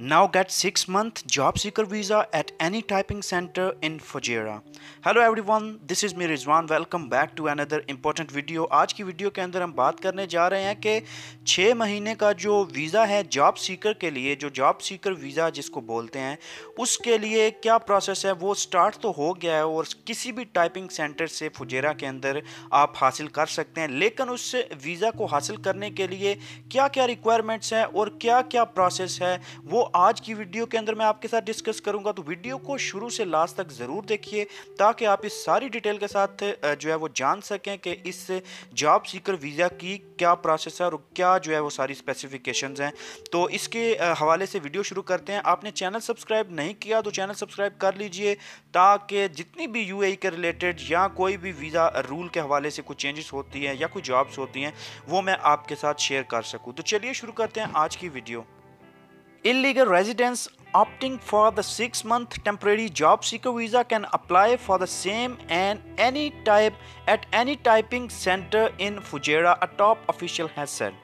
Now get 6 month job seeker visa at any typing center in Fujairah. Hello everyone, this is me Rizwan. Welcome back to another important video. آج کی video کے اندر ہم بات کرنے جا رہے ہیں کہ چھ مہینے کا جو ویزا ہے جاب سیکر کے لیے جو جاب سیکر ویزا جس کو بولتے ہیں اس کے لیے کیا پروسیس ہے وہ سٹارٹ تو ہو گیا ہے اور کسی بھی ٹائپنگ سینٹر سے فجیرہ کے اندر آپ حاصل کر سکتے ہیں لیکن اس ویزا کو حاصل کرنے کے لیے کیا کیا ریکوائرمنٹس ہیں اور کیا کیا پروسیس ہے وہ آج کی ویڈیو کے اندر میں آپ کے ساتھ ڈسکس کروں گا، تو ویڈیو کو شروع سے لاسٹ تک ضرور دیکھیے تاکہ آپ اس ساری ڈیٹیل کے ساتھ جو ہے وہ جان سکیں کہ اس جاب سیکر ویزا کی کیا پروسیس ہے اور کیا جو ہے وہ ساری اسپیسیفیکیشنز ہیں۔ تو اس کے حوالے سے ویڈیو شروع کرتے ہیں۔ آپ نے چینل سبسکرائب نہیں کیا تو چینل سبسکرائب کر لیجیے تاکہ جتنی بھی یو اے کے ریلیٹڈ یا کوئی بھی ویزا رول کے حوالے سے کوئی چینجز ہوتی ہیں یا کوئی جابز ہوتی ہیں، وہ میں آپ کے ساتھ شیئر کر سکوں۔ تو چلیے شروع کرتے ہیں آج کی video. Illegal residents opting for the 6-month temporary job seeker visa can apply for the same and any type at any typing center in Fujairah, a top official has said.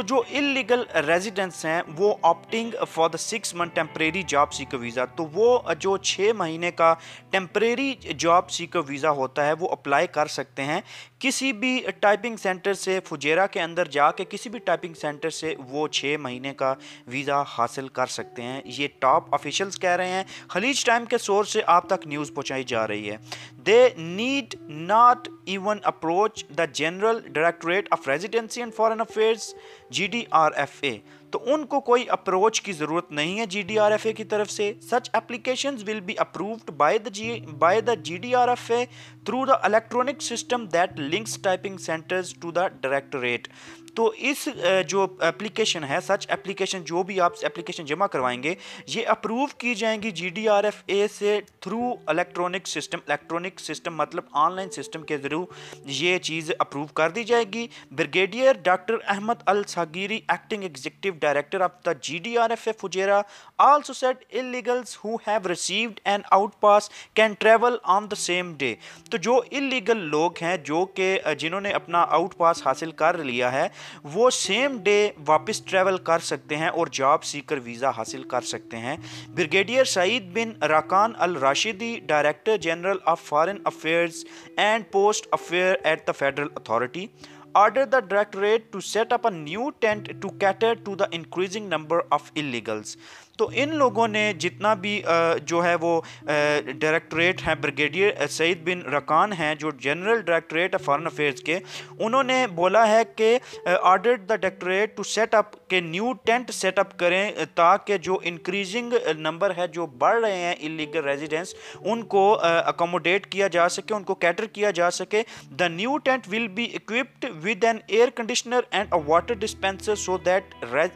تو جو انلیگل ریزیڈنس ہیں، وہ opting for the six month temporary job seeker visa تو وہ جو چھ مہینے کا ٹیمپریری جاب سیکر ویزا ہوتا ہے، وہ اپلائی کر سکتے ہیں۔ کسی بھی ٹائپنگ سینٹر سے فجیرہ کے اندر جا کے، کسی بھی ٹائپنگ سینٹر سے وہ چھ مہینے کا ویزا حاصل کر سکتے ہیں۔ یہ ٹاپ آفیشلز کہہ رہے ہیں۔ خلیج ٹائم کے سورس سے آپ تک نیوز پہنچائی جا رہی ہے۔ They need not even approach the general directorate of residency and foreign affairs G D R F A تو ان کو کوئی اپروچ کی ضرورت نہیں ہے G D R F A کی طرف سے. Such applications will be approved by the G by the G D R F A through the electronic system that links typing centres to the directorate تو اس جو application ہے، سچ application جو بھی آپ اپلیکیشن جمع کروائیں گے، یہ اپروو کی جائیں گی G D R F A سے through electronic system electronic system مطلب آن لائن سسٹم کے ذریعے یہ چیز اپروو کر دی جائے گی۔ Brigadier doctor Ahmed Alsagiri acting executive director of the G D R F A Fujairah also said illegals who have received an out pass can travel on the same day تو جو illegal لوگ ہیں، جو کہ جنہوں نے اپنا out پاس حاصل کر لیا ہے وہ سیم ڈے واپس ٹریول کر سکتے ہیں اور جاب سیکر ویزا حاصل کر سکتے ہیں۔ Brigadier Saeed bin Rakan Alrashdi director general of foreign affairs and post affair at the federal authority order the directorate to set up a new tent to cater to the increasing number of illegals تو ان لوگوں نے جتنا بھی جو ہے وہ directorate ہیں بریگیڈیئر سعید بن رکان ہیں، جو جنرل ڈائریکٹوریٹ فارن افیئرز کے، انہوں نے بولا ہے کہ order the directorate to set up کہ نیو ٹینٹ سیٹ اپ کریں، تاکہ جو انکریزنگ نمبر ہے، جو بڑھ رہے ہیں انلیگل ریزیڈنس ان کو اکوموڈیٹ کیا جا سکے، ان کو کیٹر کیا جا سکے۔ The new tent will be occupied with an air conditioner and a water dispenser so that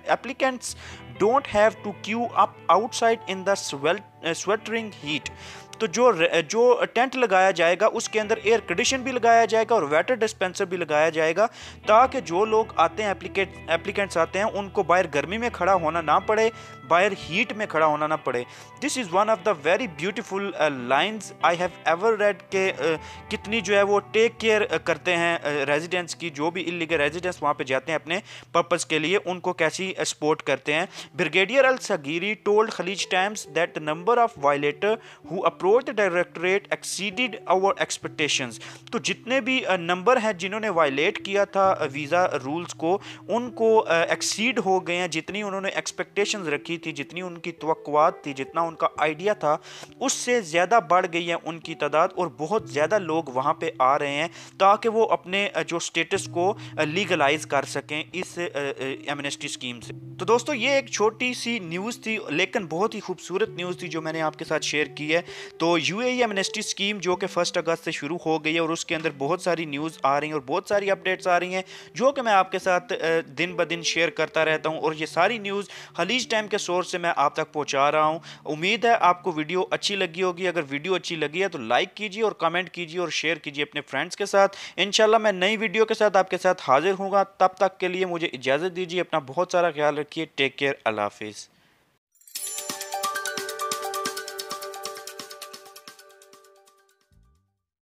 applicants don't have to queue up outside in the uh, sweltering heat. تو جو جو ٹینٹ لگایا جائے گا، اس کے اندر ایئر کنڈیشن بھی لگایا جائے گا اور ویٹر ڈسپینسر بھی لگایا جائے گا تاکہ جو لوگ آتے ہیں اپلیکینٹس آتے ہیں، ان کو باہر گرمی میں کھڑا ہونا نہ پڑے، باہر ہیٹ میں کھڑا ہونا نہ پڑے۔ This is one of the very beautiful lines I have ever read کہ uh, کتنی جو ہے وہ ٹیک کیئر uh, کرتے ہیں uh, ریزیڈنس کی، جو بھی انلیگل ریزیڈنس وہاں پہ جاتے ہیں اپنے پرپز کے لیے، ان کو کیسی سپورٹ کرتے ہیں۔ Brigadier Alsagiri told Khaleej Times that number of violators who approach the directorate exceeded our expectations تو جتنے بھی uh, نمبر ہیں جنہوں نے وائلیٹ کیا تھا uh, ویزا رولز کو، ان کو uh, ایکسیڈ ہو گئے ہیں جتنی انہوں نے ایکسپیکٹیشنز رکھی تھی، جتنی ان کی توقعات تھی، جتنا ان کا آئیڈیا تھا، اس سے زیادہ بڑھ گئی ہے ان کی تعداد اور بہت زیادہ لوگ وہاں پہ آ رہے ہیں تاکہ وہ اپنے جو سٹیٹس کو لیگلائز کر سکیں اس ایمنسٹی سکیم سے۔ تو دوستو، یہ ایک چھوٹی سی نیوز تھی، لیکن بہت ہی خوبصورت نیوز تھی جو میں نے آپ کے ساتھ شیئر کی ہے۔ تو یو اے ایمنسٹی سکیم جو کہ فرسٹ اگست سے شروع ہو گئی ہے اور اس کے اندر بہت ساری نیوز آ رہی ہیں اور بہت ساری اپڈیٹس آ رہی ہیں جو کہ میں آپ کے ساتھ دن بدن شیئر کرتا رہتا ہوں اور یہ ساری نیوز خلیج ٹائم کے سورس سے میں آپ تک پہنچا رہا ہوں۔ امید ہے آپ کو ویڈیو اچھی لگی ہوگی۔ اگر ویڈیو اچھی لگی ہے تو لائک کیجیے اور کمنٹ کیجیے اور شیئر کیجیے اپنے فرینڈز کے ساتھ۔ انشاءاللہ میں نئی ویڈیو کے ساتھ آپ کے ساتھ حاضر ہوں گا۔ تب تک کے لیے مجھے اجازت دیجیے، اپنا بہت سارا خیال رکھیے۔ ٹیک کیئر اللہ حافظ۔